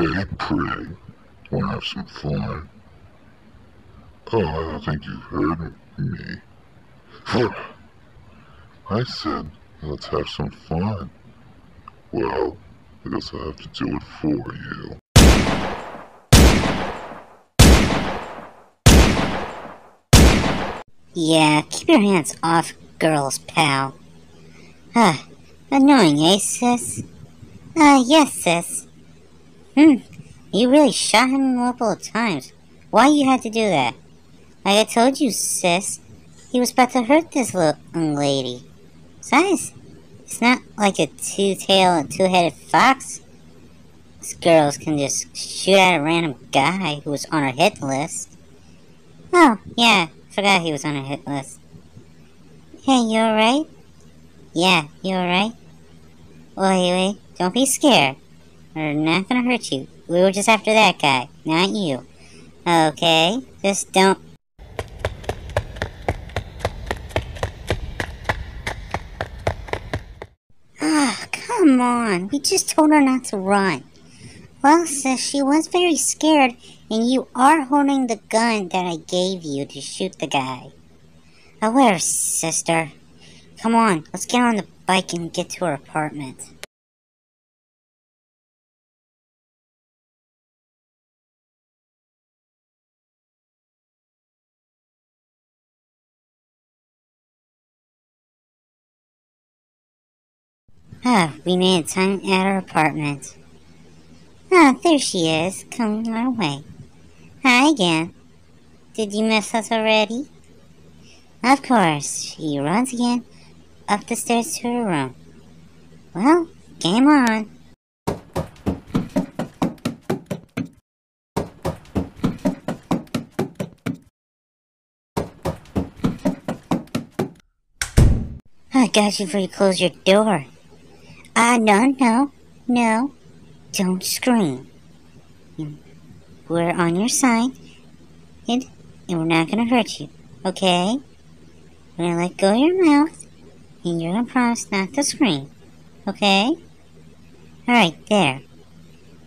Okay, pretty. Wanna have some fun? Oh, I don't think you heard me. I said, let's have some fun. Well, I guess I have to do it for you. Yeah, keep your hands off girls, pal. Ah, annoying, eh, sis? Ah, uh, yes, sis. Hmm, you really shot him multiple times. Why you had to do that? Like I told you, sis, he was about to hurt this little young lady. Besides, it's not like a two-tailed, two-headed fox. These girls can just shoot at a random guy who was on her hit list. Oh, yeah, Forgot he was on a hit list. Hey, you alright? Yeah, you alright? Wait, wait, don't be scared. We're not gonna hurt you. We were just after that guy, not you. Okay? Just don't... Ah, come on. We just told her not to run. Well, sis, she was very scared and you are holding the gun that I gave you to shoot the guy. Where, sister? Come on, let's get on the bike and get to her apartment. Ah, we made time at her apartment. Ah, there she is, coming our way. Hi again. Did you miss us already? Of course, she runs again up the stairs to her room. Well, game on. I got you before you close your door. Uh, no, no, no. Don't scream. We're on your side, and, and we're not going to hurt you, okay? We're going to let go of your mouth, and you're going to promise not to scream, okay? Alright, there.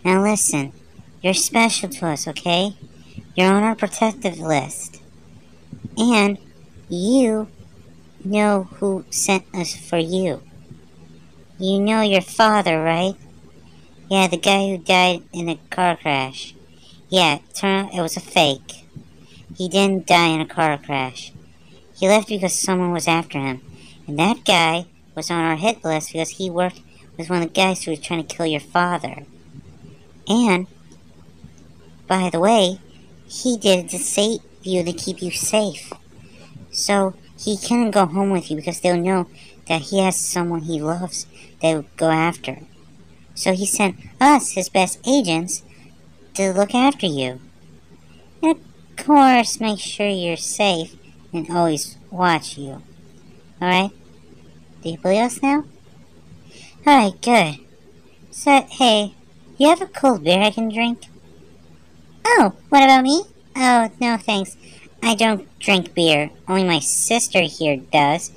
Now listen, you're special to us, okay? You're on our protective list. And you know who sent us for you. You know your father, right? Yeah, the guy who died in a car crash. Yeah, it turned out it was a fake. He didn't die in a car crash. He left because someone was after him. And that guy was on our hit list because he worked with one of the guys who was trying to kill your father. And, by the way, he did it to save you to keep you safe. So, he can't go home with you because they'll know that he has someone he loves they will go after. So he sent us, his best agents, to look after you. And of course, make sure you're safe and always watch you. Alright? Do you believe us now? Alright, good. So, hey, you have a cold beer I can drink? Oh, what about me? Oh, no thanks. I don't drink beer. Only my sister here does.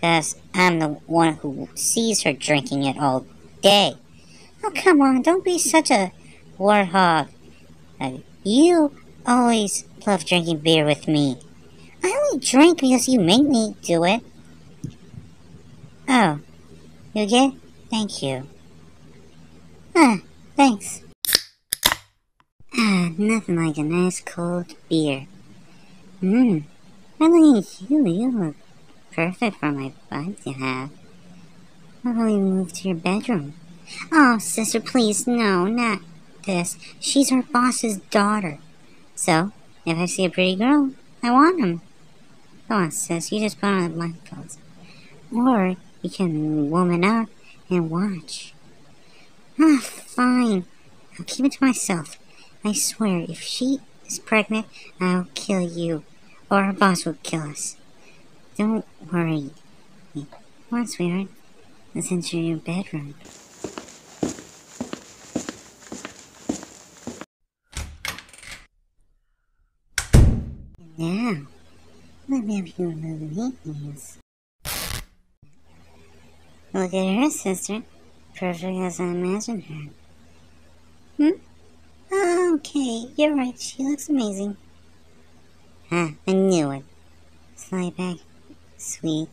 Because I'm the one who sees her drinking it all day. Oh, come on, don't be such a warthog. Uh, you always love drinking beer with me. I only drink because you make me do it. Oh, you get? Thank you. Ah, thanks. Ah, nothing like a nice cold beer. Mmm, I look you. You look perfect for my bud to have. I'll probably move to your bedroom. Oh, sister, please, no, not this. She's our boss's daughter. So, if I see a pretty girl, I want him. Come on, sis, you just put on the blindfolds. Or you can woman up and watch. Ah, fine. I'll keep it to myself. I swear, if she is pregnant, I'll kill you. Or our boss will kill us. Don't worry. Come on, sweetheart. Let's enter your bedroom. Now, let me have you another neatness. Look at her, sister. Perfect as I imagined her. Hmm? Okay, you're right. She looks amazing. Huh, I knew it. Slide back, sweet.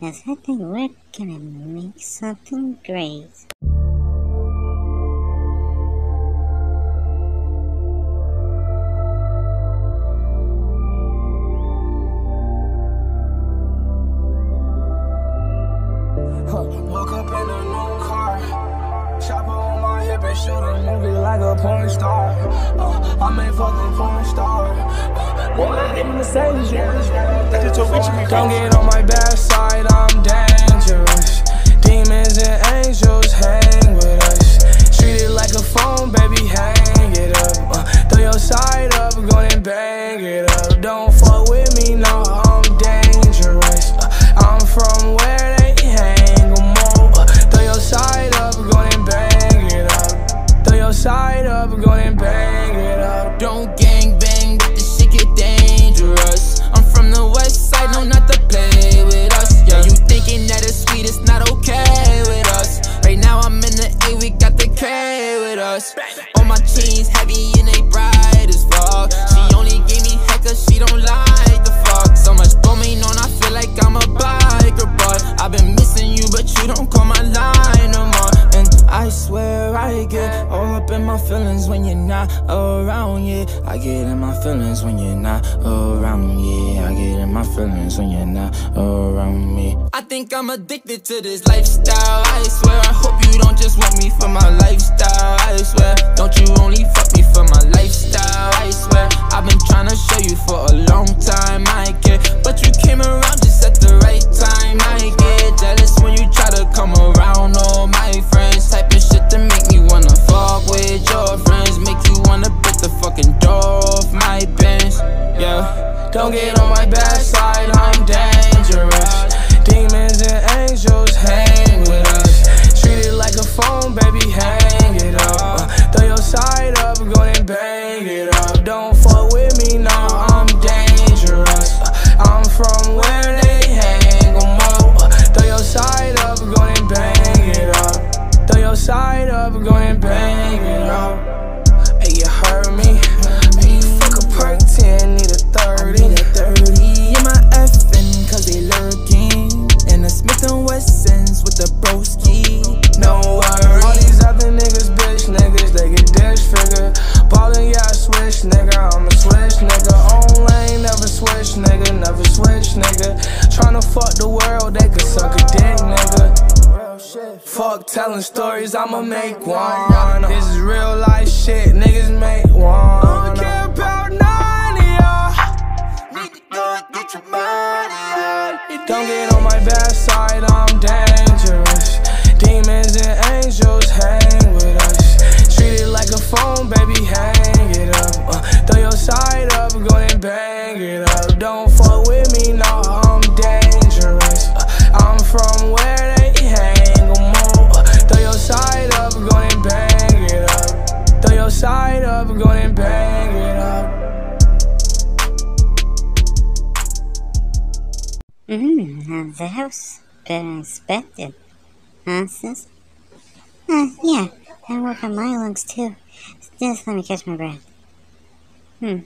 Yes, I think we're gonna make something great. Shoot a movie like a porn star. Uh, a fucking porn star. Don't get on my bad side, I'm dangerous. Demons and angels hang with us. Treat it like a phone, baby, hang it up. Uh, throw your side I get all up in my feelings when you're not around, yeah. I get in my feelings when you're not around, yeah. I get in my feelings when you're not around me. I think I'm addicted to this lifestyle, I swear. I hope you don't just want me for my lifestyle, I swear. Don't you only fuck Don't get on my bad side, I'm dangerous. Demons and angels hang with us. Treat it like a phone, baby, hang it up. Throw your side up, go and bang it Fuck telling stories, I'ma make one. This is real life shit, niggas make one. I don't care about none of y'all. Need to go and get your money. Don't get on my bad side, I'm Mmm, the house better than expected. Huh, sis? Uh, yeah, I work on my lungs too. Just let me catch my breath. Hmm.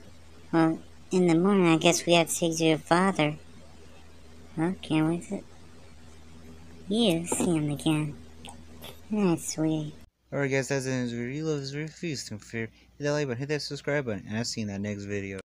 Well, in the morning, I guess we have to take to your father. Well, can't wait to... You see him again. That's sweet. Alright guys, that's it. video. You love this please don't fear. Hit that like button, hit that subscribe button, and I'll see you in that next video.